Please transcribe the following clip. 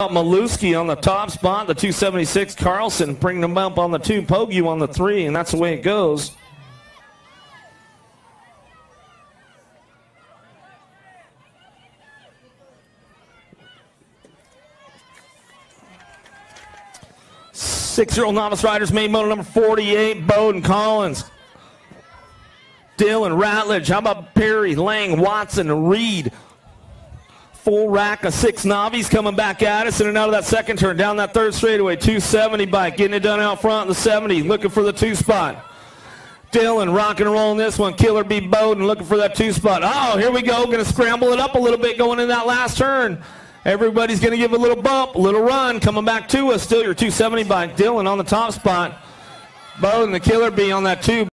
Maluski on the top spot, the 276 Carlson bringing them up on the two, Pogue on the three, and that's the way it goes. Six-year-old novice riders main motor number 48, Bowden Collins. Dylan Ratledge, how about Perry, Lang, Watson, Reed, Full rack of six novice coming back at us in and out of that second turn. Down that third straightaway. 270 bike. Getting it done out front in the 70. Looking for the two spot. Dylan rocking and rolling this one. Killer B Bowden looking for that two spot. Oh, here we go. Going to scramble it up a little bit going in that last turn. Everybody's going to give a little bump, a little run. Coming back to us. Still your 270 bike. Dylan on the top spot. Bowden, the Killer B on that two.